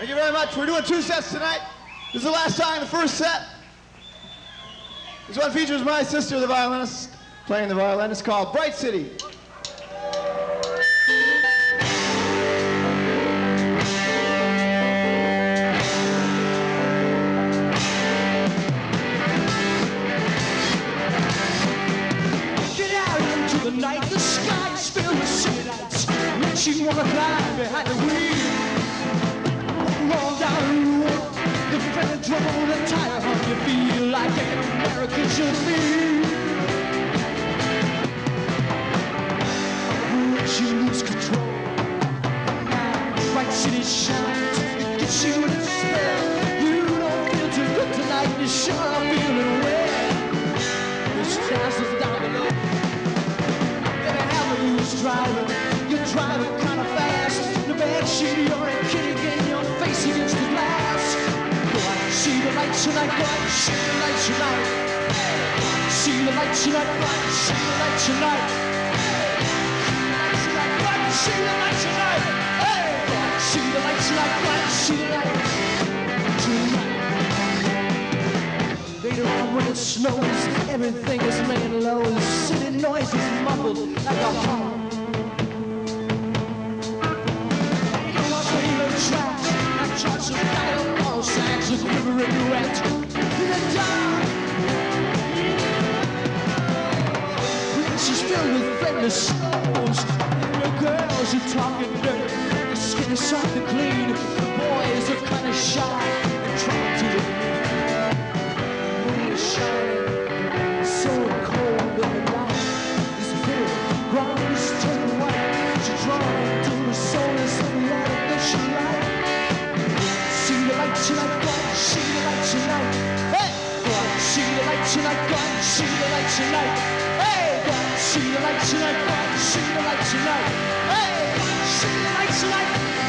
Thank you very much. We're doing two sets tonight. This is the last song, the first set. This one features my sister, the violinist, playing the violin. It's called Bright City. Night, the sky's filled with lights. Makes you wanna fly behind the wheel. Roll down the road, the friendly drum on the tire hump. You feel like an American should feel. Tonight. And see the lights tonight. See the tonight. And see the lights tonight. See the lights tonight. See the tonight. And see the lights tonight. When it snows, everything is laying low. The city noise is muffled like a hum. Places filled with friendly souls. The girls are talking dirty, the skin is soft and clean. The boys are kind of shy and trying to the moon is shining, so cold in the night. This bitter ground is turning white. She drawn to the soul is the light that she light. See the light tonight, like on, see the light tonight. Hey, go see the light tonight, go on, see the light tonight. Hey, see tonight, go on, see the light tonight. Hey, see the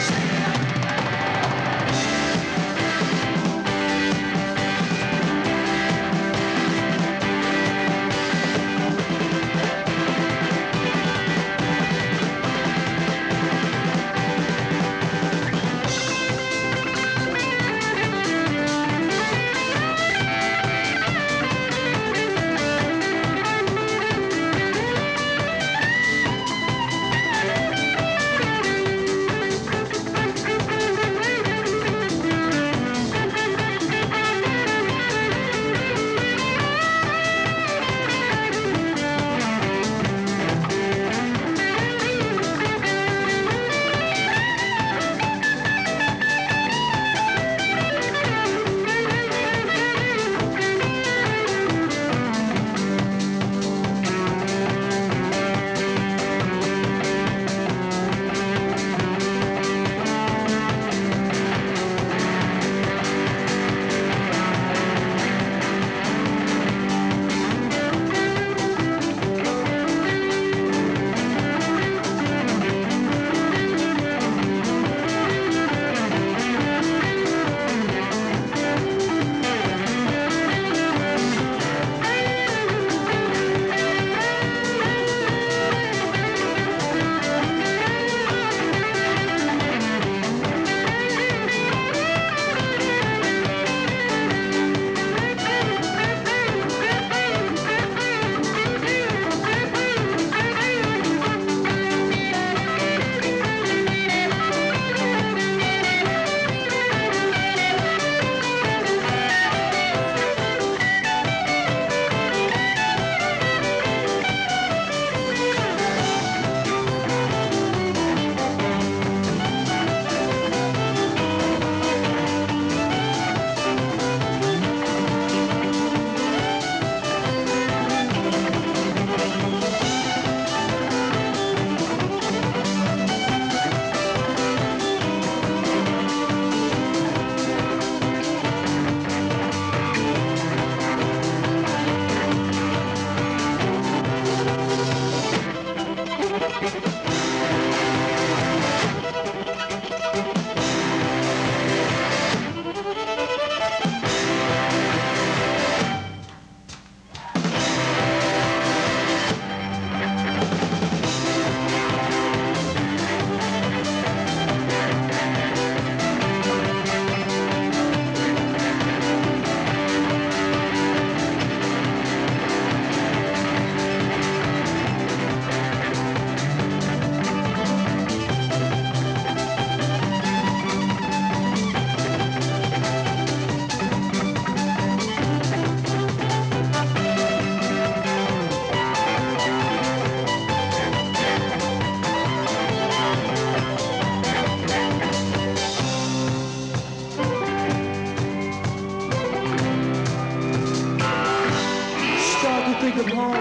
think of home.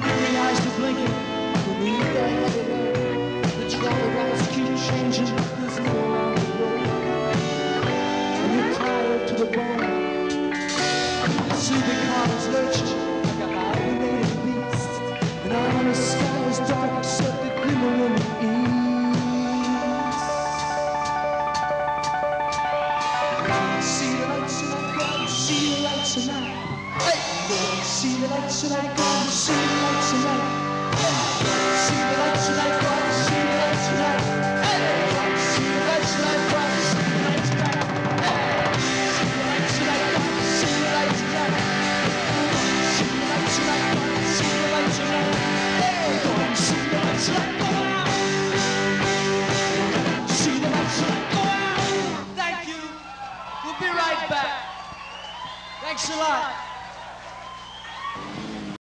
Weary eyes are blinking. The trouble was keep changing this world. And I go,